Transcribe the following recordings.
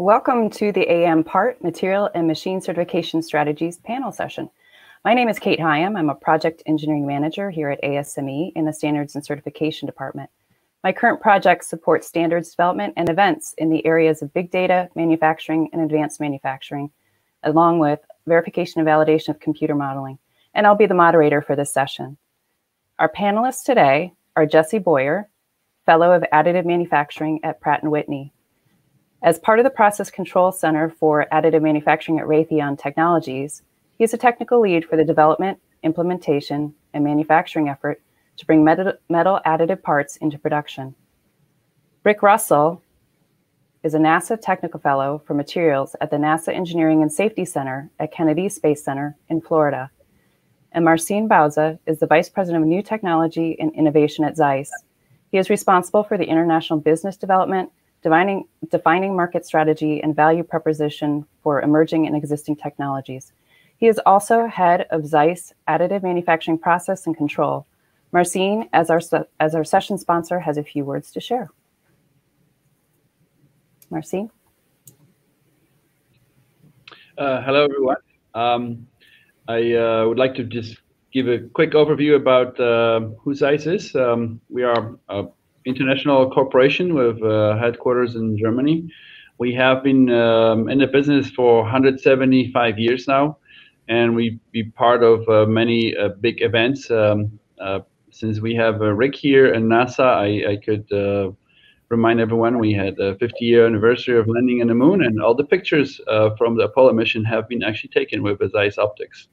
Welcome to the AM Part Material and Machine Certification Strategies panel session. My name is Kate Hyam. I'm a project engineering manager here at ASME in the Standards and Certification Department. My current project supports standards development and events in the areas of big data, manufacturing, and advanced manufacturing, along with verification and validation of computer modeling. And I'll be the moderator for this session. Our panelists today are Jesse Boyer, Fellow of Additive Manufacturing at Pratt & Whitney. As part of the Process Control Center for Additive Manufacturing at Raytheon Technologies, he is a technical lead for the development, implementation, and manufacturing effort to bring metal, metal additive parts into production. Rick Russell is a NASA Technical Fellow for Materials at the NASA Engineering and Safety Center at Kennedy Space Center in Florida. And Marcin Bauza is the Vice President of New Technology and Innovation at Zeiss. He is responsible for the international business development, defining, defining market strategy, and value proposition for emerging and existing technologies. He is also head of Zeiss Additive Manufacturing Process and Control, Marcin, as our, as our session sponsor, has a few words to share. Marcin? Uh, hello, everyone. Um, I uh, would like to just give a quick overview about uh, who Zeiss is. Um, we are an international corporation with uh, headquarters in Germany. We have been um, in the business for 175 years now, and we be part of uh, many uh, big events. Um, since we have uh, Rick here and NASA, I, I could uh, remind everyone we had a 50 year anniversary of landing on the moon, and all the pictures uh, from the Apollo mission have been actually taken with Zeiss optics.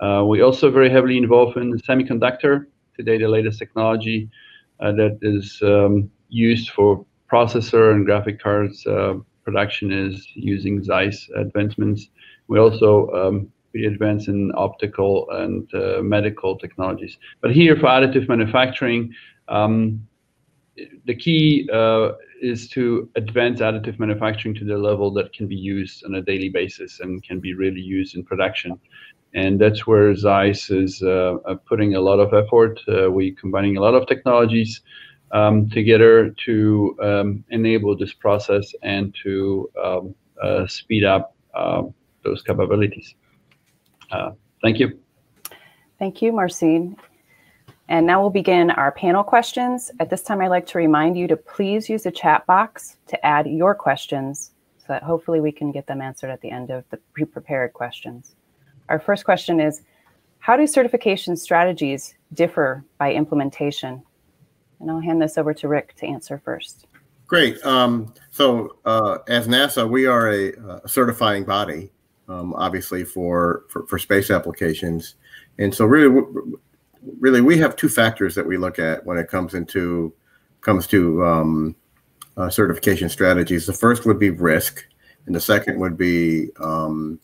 Uh, we also very heavily involved in the semiconductor. Today, the latest technology uh, that is um, used for processor and graphic cards uh, production is using Zeiss advancements. We also um, we advance in optical and uh, medical technologies. But here for additive manufacturing, um, the key uh, is to advance additive manufacturing to the level that can be used on a daily basis and can be really used in production. And that's where Zeiss is uh, uh putting a lot of effort. Uh, we combining a lot of technologies um, together to um, enable this process and to um, uh, speed up um, those capabilities. Uh, thank you. Thank you, Marcin. And now we'll begin our panel questions. At this time, I'd like to remind you to please use the chat box to add your questions so that hopefully we can get them answered at the end of the pre-prepared questions. Our first question is, how do certification strategies differ by implementation? And I'll hand this over to Rick to answer first. Great. Um, so uh, as NASA, we are a, a certifying body um, obviously for, for, for space applications. And so really, really, we have two factors that we look at when it comes into comes to um, uh, certification strategies. The first would be risk, and the second would be um,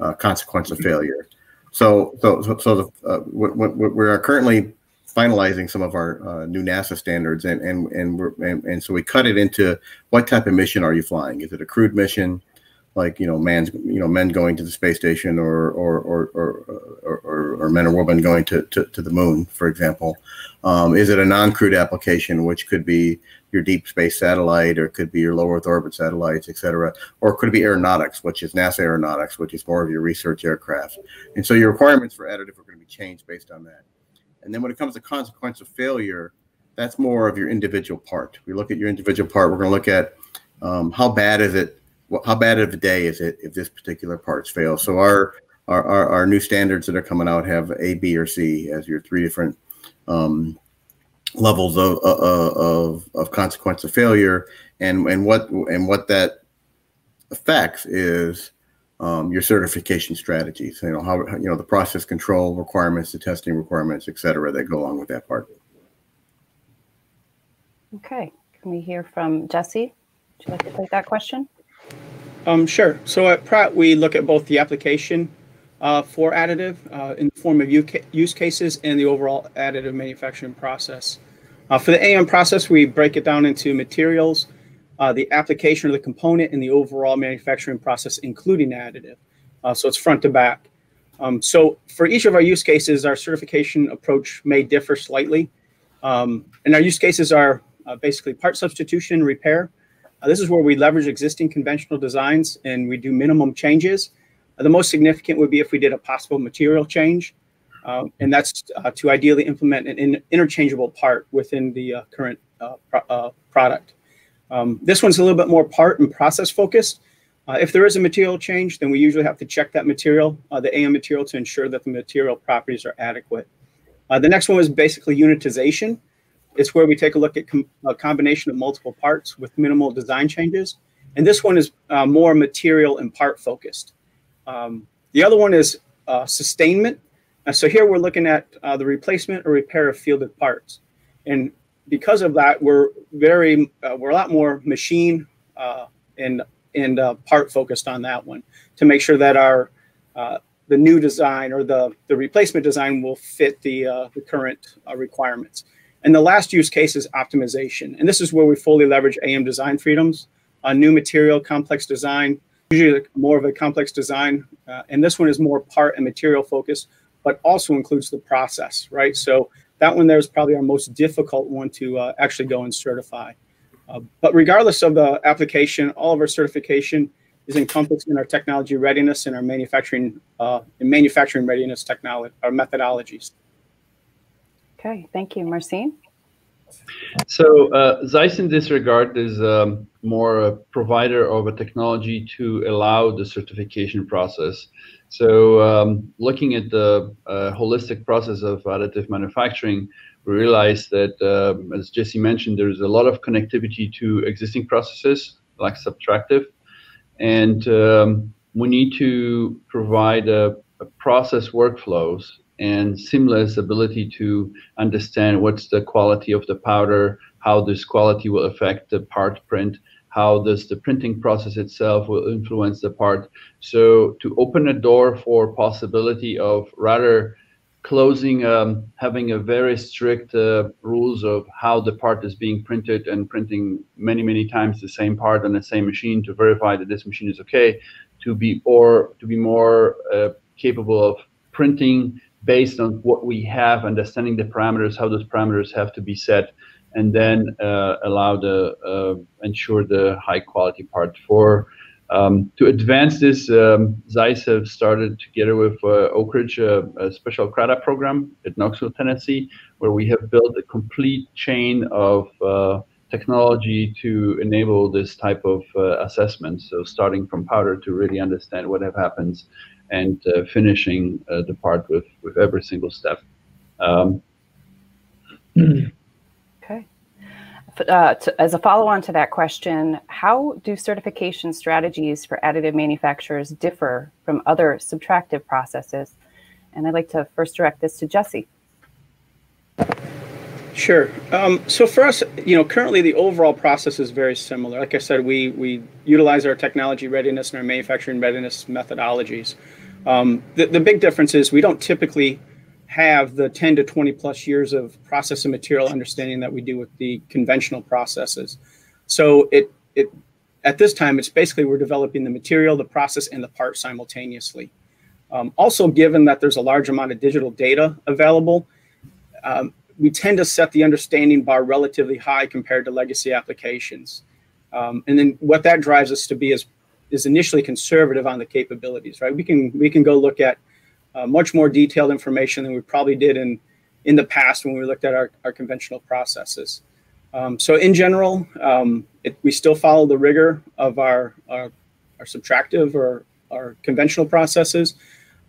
uh, consequence of failure. So, so, so, the, uh, we are currently finalizing some of our uh, new NASA standards, and and and, we're, and and so we cut it into what type of mission are you flying? Is it a crewed mission? like you know man's you know men going to the space station or or or or, or, or men or women going to, to, to the moon for example um, is it a non-crewed application which could be your deep space satellite or it could be your low earth orbit satellites etc or it could be aeronautics which is nasa aeronautics which is more of your research aircraft. And so your requirements for additive are going to be changed based on that. And then when it comes to consequence of failure that's more of your individual part. We look at your individual part we're going to look at um, how bad is it how bad of a day is it if this particular parts fail? So our, our, our, our new standards that are coming out have A, B, or C as your three different um, levels of, uh, uh, of, of consequence of failure. And, and what, and what that affects is um, your certification strategies, you know, how, you know, the process control requirements, the testing requirements, et cetera, that go along with that part. Okay. Can we hear from Jesse? Would you like to take that question? Um, sure. So at Pratt, we look at both the application uh, for additive uh, in the form of use cases and the overall additive manufacturing process. Uh, for the AM process, we break it down into materials, uh, the application of the component, and the overall manufacturing process, including additive. Uh, so it's front to back. Um, so for each of our use cases, our certification approach may differ slightly. Um, and our use cases are uh, basically part substitution, repair, this is where we leverage existing conventional designs and we do minimum changes. Uh, the most significant would be if we did a possible material change, uh, and that's uh, to ideally implement an in interchangeable part within the uh, current uh, pro product. Um, this one's a little bit more part and process focused. if there is a material change, then we usually have to check that material, the AM material, to ensure that the material properties are adequate. the next one is basically unitization. It's where we take a look at com a combination of multiple parts with minimal design changes. And this one is uh, more material and part focused. Um, the other one is uh, sustainment. Uh, so here we're looking at uh, the replacement or repair of fielded parts. And because of that, we're very, uh, we're a lot more machine uh, and, and part focused on that one to make sure that our, the new design or the, the replacement design will fit the, the current requirements. And the last use case is optimization. And this is where we fully leverage AM design freedoms, new material, complex design, usually more of a complex design. Uh, and this one is more part and material focused, but also includes the process, right? So that one there is probably our most difficult one to uh, actually go and certify. Uh, but regardless of the application, all of our certification is encompassed in our technology readiness and our manufacturing uh, and manufacturing readiness technology, our methodologies. Okay, thank you. Marcin? So uh, Zeiss in this regard is um, more a provider of a technology to allow the certification process. So um, looking at the uh, holistic process of additive manufacturing, we realize that, um, as Jesse mentioned, there's a lot of connectivity to existing processes like subtractive, and um, we need to provide a, a process workflows and seamless ability to understand what's the quality of the powder, how this quality will affect the part print, how does the printing process itself will influence the part. So to open a door for possibility of rather closing, um, having a very strict uh, rules of how the part is being printed and printing many, many times the same part on the same machine to verify that this machine is okay, to be or to be more uh, capable of printing based on what we have, understanding the parameters, how those parameters have to be set, and then uh, allow the uh, ensure the high quality part. For um, to advance this, um, Zeiss have started together with uh, Oak Ridge a, a special CRADA program at Knoxville, Tennessee, where we have built a complete chain of uh, technology to enable this type of uh, assessment. So starting from powder to really understand what have happens and uh, finishing uh, the part with, with every single step. Um, okay. Uh, to, as a follow-on to that question, how do certification strategies for additive manufacturers differ from other subtractive processes? And I'd like to first direct this to Jesse. Sure. Um, so for us, you know, currently the overall process is very similar. Like I said, we we utilize our technology readiness and our manufacturing readiness methodologies. Um, the, the big difference is we don't typically have the 10 to 20 plus years of process and material understanding that we do with the conventional processes. So it, it at this time, it's basically we're developing the material, the process, and the part simultaneously. Um, also, given that there's a large amount of digital data available, um, we tend to set the understanding bar relatively high compared to legacy applications. Um, and then what that drives us to be is is initially conservative on the capabilities, right? We can we can go look at uh, much more detailed information than we probably did in in the past when we looked at our, our conventional processes. Um, so in general, um, it, we still follow the rigor of our, our, our subtractive or our conventional processes,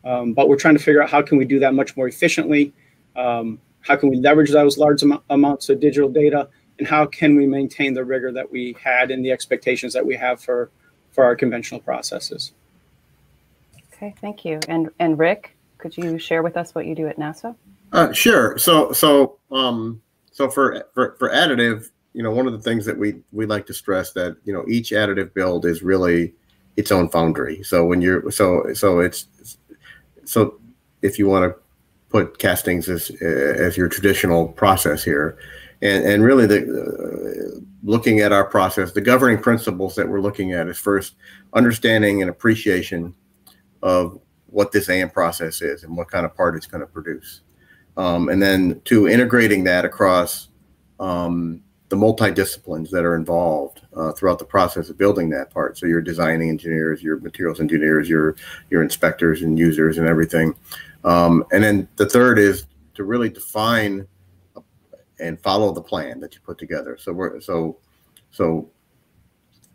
um, but we're trying to figure out how can we do that much more efficiently. Um, how can we leverage those large am amounts of digital data, and how can we maintain the rigor that we had and the expectations that we have for for our conventional processes. Okay, thank you. And and Rick, could you share with us what you do at NASA? Uh, sure. So so um, so for, for for additive, you know, one of the things that we we like to stress that you know each additive build is really its own foundry. So when you're so so it's so if you want to put castings as as your traditional process here, and and really the uh, looking at our process the governing principles that we're looking at is first understanding and appreciation of what this am process is and what kind of part it's going to produce um, and then to integrating that across um, the multidisciplines that are involved uh, throughout the process of building that part. So your designing engineers, your materials engineers, your your inspectors and users and everything. Um, and then the third is to really define and follow the plan that you put together. So we're so so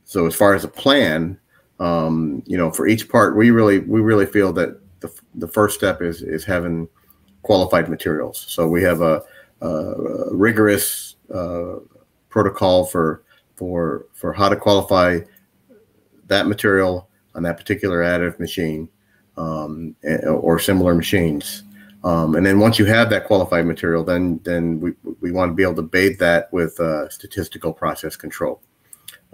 so as far as a plan, um, you know, for each part, we really we really feel that the the first step is is having qualified materials. So we have a, a rigorous uh, protocol for for for how to qualify that material on that particular additive machine um, or similar machines. Um, and then once you have that qualified material, then then we, we want to be able to bathe that with uh, statistical process control.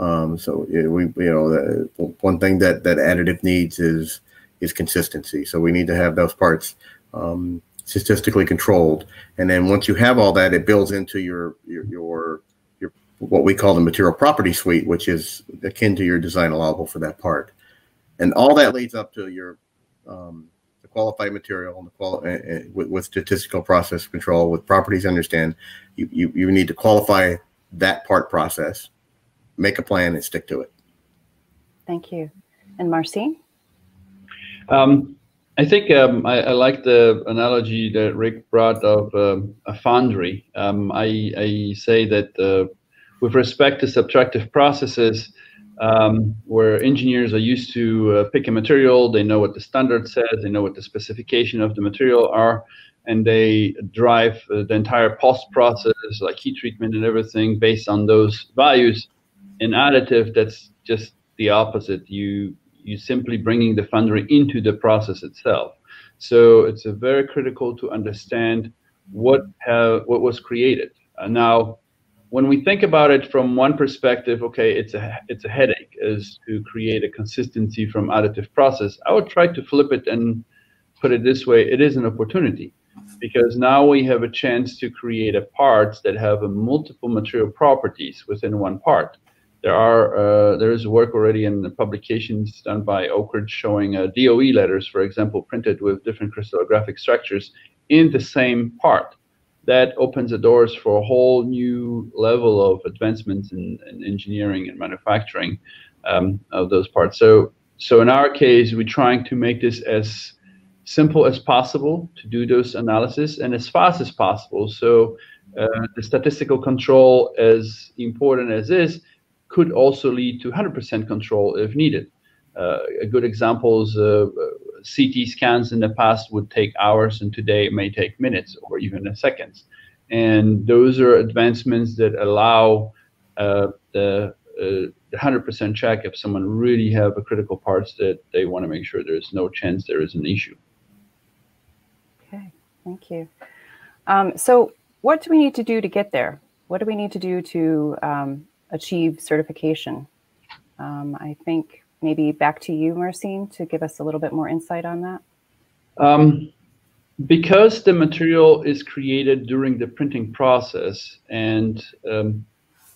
Um, so know, we you know the, one thing that that additive needs is is consistency. So we need to have those parts um, statistically controlled. And then once you have all that, it builds into your your your, your what we call the material property suite, which is akin to your design allowable for that part. And all that leads up to your um, qualified material and the quali- uh, with, with, statistical process control with properties understand you, you, you need to qualify that part process make a plan and stick to it thank you and marcin um, I think um, I, I, like the analogy that Rick brought of um, a foundry. Um, I, I, say that uh, with respect to subtractive processes, um, where engineers are used to uh, pick a material, they know what the standard says, they know what the specification of the material are, and they drive uh, the entire post process, like heat treatment and everything, based on those values. In additive, that's just the opposite. You you simply bringing the foundry into the process itself. So it's a very critical to understand what have, what was created. Uh, now, when we think about it from one perspective, okay, it's a it's a headache is to create a consistency from additive process. I would try to flip it and put it this way: it is an opportunity because now we have a chance to create a parts that have a multiple material properties within one part. There are uh, there is work already in the publications done by Oak Ridge showing uh, DOE letters, for example, printed with different crystallographic structures in the same part that opens the doors for a whole new level of advancements in, in engineering and manufacturing um, of those parts. So, so in our case, we're trying to make this as simple as possible to do those analysis and as fast as possible. So uh, the statistical control, as important as is, could also lead to 100% control if needed. Uh, a good example is uh, CT scans in the past would take hours, and today it may take minutes or even seconds. And those are advancements that allow uh, the uh, 100% check if someone really have a critical parts that they want to make sure there's no chance there is an issue. Okay, thank you. Um, so what do we need to do to get there? What do we need to do to um, achieve certification? Um, I think maybe back to you, Marcin, to give us a little bit more insight on that? Um, because the material is created during the printing process, and um,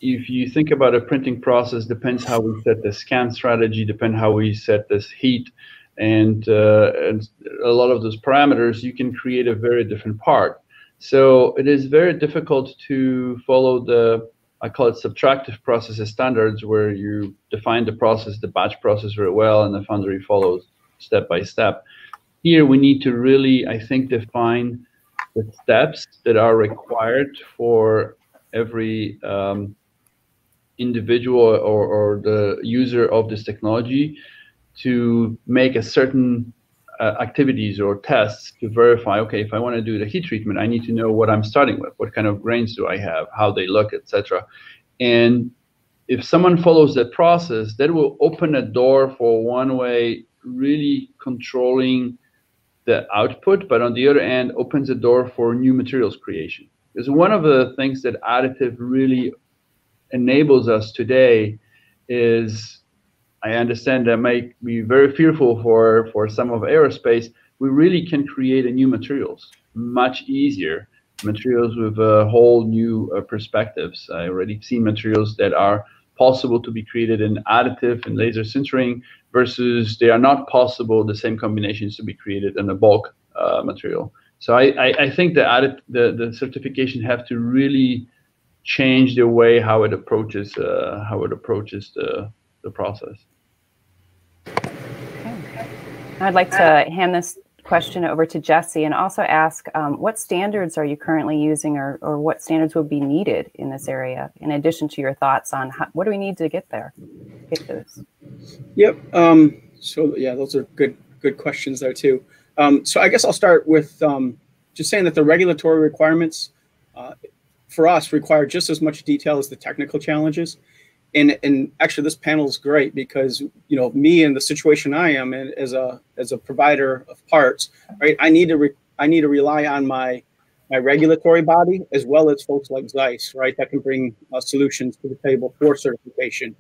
if you think about a printing process, depends how we set the scan strategy, depend how we set this heat, and, uh, and a lot of those parameters, you can create a very different part. So it is very difficult to follow the I call it subtractive processes standards, where you define the process, the batch process very well, and the foundry follows step by step. Here, we need to really, I think, define the steps that are required for every um, individual or, or the user of this technology to make a certain Uh, activities or tests to verify, okay, if I want to do the heat treatment, I need to know what I'm starting with, what kind of grains do I have, how they look, etc. And if someone follows that process, that will open a door for one way, really controlling the output, but on the other end, opens a door for new materials creation. Because one of the things that additive really enables us today is I understand that may be very fearful for, for some of aerospace. We really can create a new materials much easier, materials with a whole new uh, perspectives. I already seen materials that are possible to be created in additive and laser sintering versus they are not possible, the same combinations to be created in a bulk uh, material. So I, I, I think the, added, the, the certification have to really change the way how it approaches uh, how it approaches the the process. Okay. I'd like to hand this question over to Jesse and also ask um, what standards are you currently using or, or what standards will be needed in this area in addition to your thoughts on how, what do we need to get there get those yep um, so yeah those are good good questions there too um, so i guess i'll start with um, just saying that the regulatory requirements uh, for us require just as much detail as the technical challenges and and actually this panel is great because you know me and the situation I am in as a as a provider of parts, right? I need to re, I need to rely on my my regulatory body as well as folks like Zeiss, right? That can bring uh, solutions to the table for certification.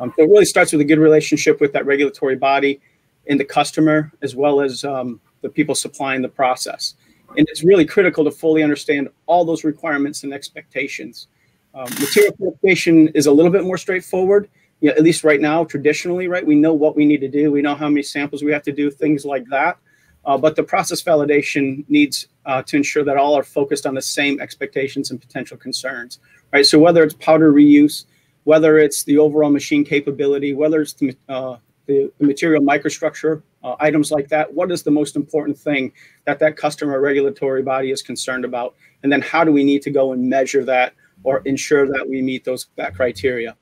Um, so it really starts with a good relationship with that regulatory body and the customer as well as um, the people supplying the process. And it's really critical to fully understand all those requirements and expectations. Um, material qualification is a little bit more straightforward. Yeah, at least right now, traditionally, right, we know what we need to do. We know how many samples we have to do, things like that. Uh, but the process validation needs uh, to ensure that all are focused on the same expectations and potential concerns, right? So whether it's powder reuse, whether it's the overall machine capability, whether it's the, uh, the, the material microstructure, uh, items like that, what is the most important thing that that customer regulatory body is concerned about? And then how do we need to go and measure that or ensure that we meet those that criteria.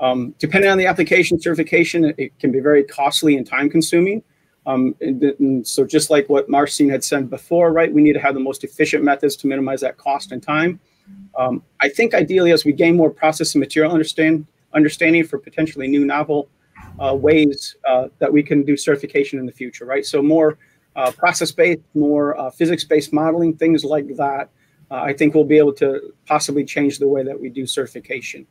Um, depending on the application certification, it, it, can be very costly and time consuming. Um, and, and so just like what Marcin had said before, right, we need to have the most efficient methods to minimize that cost and time. Um, I think ideally as we gain more process and material understand, understanding for potentially new novel uh, ways uh, that we can do certification in the future, right? So more uh, process-based, more uh, physics-based modeling, things like that I think we'll be able to possibly change the way that we do certification.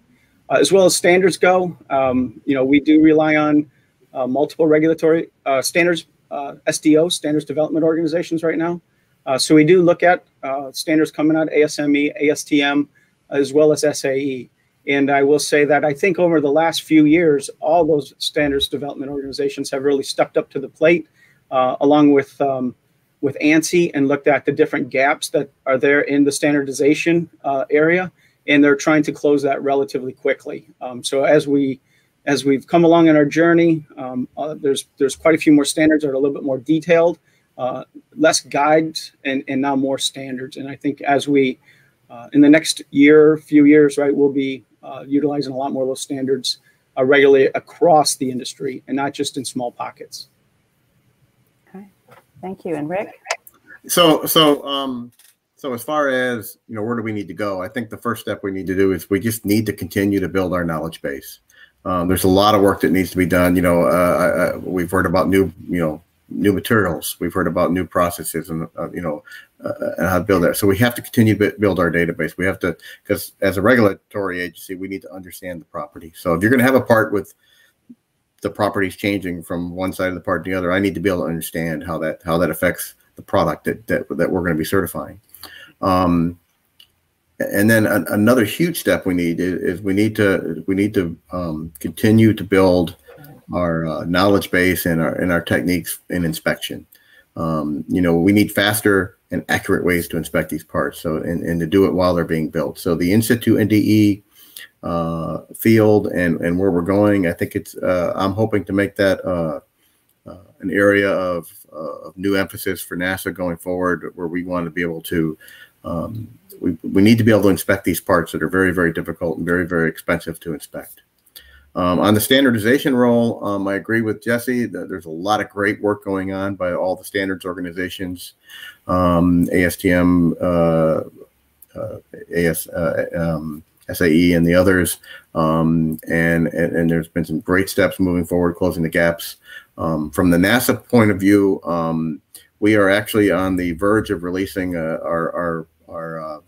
Uh, as well as standards go, um, you know, we do rely on uh, multiple regulatory uh, standards, uh, SDO, standards development organizations right now. Uh, so we do look at standards coming out, ASME, ASTM, as well as SAE. And I will say that I think over the last few years, all those standards development organizations have really stepped up to the plate, along with um, with ANSI and looked at the different gaps that are there in the standardization uh, area, and they're trying to close that relatively quickly. Um, so as we as we've come along in our journey, um, uh, there's there's quite a few more standards that are a little bit more detailed, uh, less guides, and and now more standards. And I think as we uh, in the next year, few years, right, we'll be uh, utilizing a lot more of those standards uh, regularly across the industry and not just in small pockets. Thank you. And Rick? So, so, um, so as far as, you know, where do we need to go? I think the first step we need to do is we just need to continue to build our knowledge base. Um, there's a lot of work that needs to be done. You know, uh, uh, we've heard about new, you know, new materials. We've heard about new processes and, uh, you know, uh, and how to build that. So we have to continue to build our database. We have to, because as a regulatory agency, we need to understand the property. So if you're going to have a part with the properties changing from one side of the part to the other, I need to be able to understand how that how that affects the product that that, that we're going to be certifying. Um, and then another huge step we need is, is, we need to we need to um, continue to build our uh, knowledge base and our and our techniques in inspection. Um, you know, we need faster and accurate ways to inspect these parts. So and, and to do it while they're being built. So the in situ NDE uh, field and and where we're going. I think it's uh, I'm hoping to make that uh, uh an area of, uh, of, new emphasis for NASA going forward, where we want to be able to. Um, we, we need to be able to inspect these parts that are very, very difficult and very, very expensive to inspect. Um, on the standardization role, um, I agree with Jesse that there's a lot of great work going on by all the standards organizations, um, ASTM, uh, uh, AS, uh, um, SAE and the others. Um, and, and, and there's been some great steps moving forward, closing the gaps. Um, from the NASA point of view, um, we are actually on the verge of releasing uh, our our, our uh,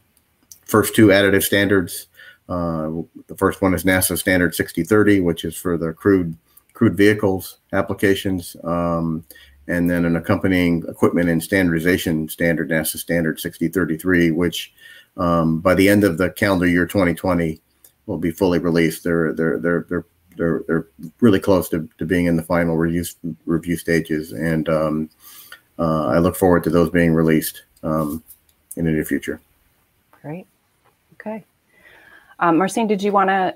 first two additive standards. Uh, the first one is NASA Standard 6030, which is for the crewed crewed vehicles applications, um, and then an accompanying equipment and standardization standard, NASA Standard 6033, which um, by the end of the calendar year 2020 will be fully released. They're they're they're they're they're, they're really close to, to being in the final review review stages, and um, uh, I look forward to those being released um, in the near future. Great. Okay. Um, Marcin, did you want to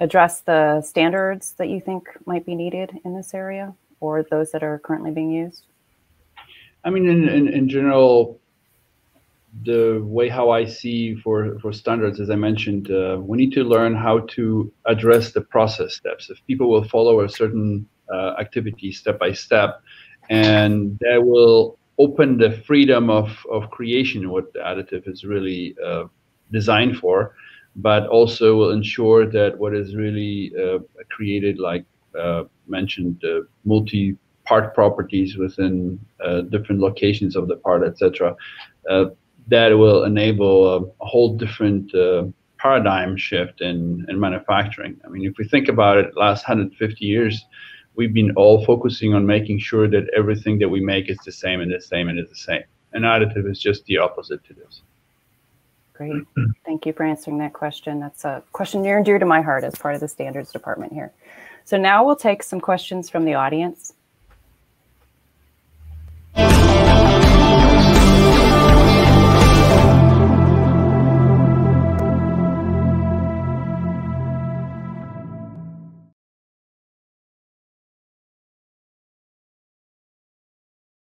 address the standards that you think might be needed in this area or those that are currently being used? I mean, in, in, in general, the way how I see for, for standards, as I mentioned, uh, we need to learn how to address the process steps. If people will follow a certain uh, activity step by step, and that will open the freedom of, of creation, what the additive is really uh, designed for, but also will ensure that what is really uh, created, like uh, mentioned, uh, multi part properties within different locations of the part, etc. That will enable a, a whole different uh, paradigm shift in, in manufacturing. I mean, if we think about it, last 150 years, we've been all focusing on making sure that everything that we make is the same and the same and is the same. And additive is just the opposite to this. Great. Thank you for answering that question. That's a question near and dear to my heart as part of the standards department here. So now we'll take some questions from the audience.